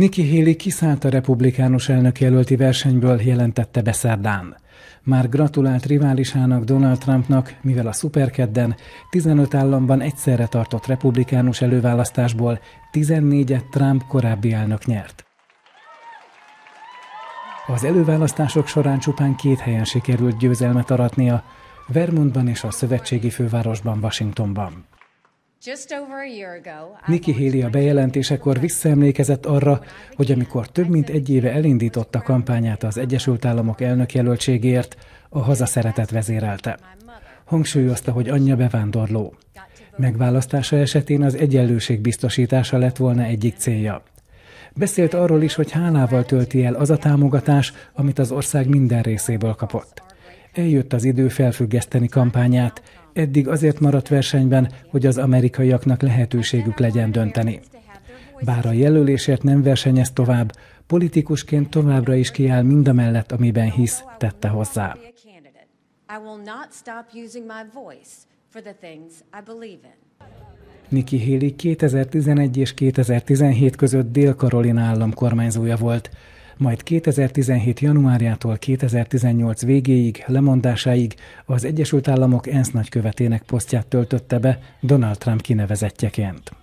Nikki Haley kiszállt a republikánus elnökjelölti versenyből, jelentette be szerdán. Már gratulált riválisának Donald Trumpnak, mivel a szuperkedden 15 államban egyszerre tartott republikánus előválasztásból 14-et Trump korábbi elnök nyert. Az előválasztások során csupán két helyen sikerült győzelmet aratnia, Vermontban és a szövetségi fővárosban, Washingtonban. Nikki Haley a bejelentésekor visszaemlékezett arra, hogy amikor több mint egy éve elindította kampányát az Egyesült Államok elnökjelöltségért, a hazaszeretet vezérelte. Hangsúlyozta, hogy anyja bevándorló. Megválasztása esetén az egyenlőség biztosítása lett volna egyik célja. Beszélt arról is, hogy hálával tölti el az a támogatás, amit az ország minden részéből kapott. Eljött az idő felfüggeszteni kampányát, eddig azért maradt versenyben, hogy az amerikaiaknak lehetőségük legyen dönteni. Bár a jelölésért nem versenyez tovább, politikusként továbbra is kiáll mindamellett, amiben hisz, tette hozzá. Nikki Haley 2011 és 2017 között Dél-Karolina állam kormányzója volt, majd 2017. januárjától 2018 végéig, lemondásáig az Egyesült Államok ENSZ nagykövetének posztját töltötte be Donald Trump kinevezettjeként.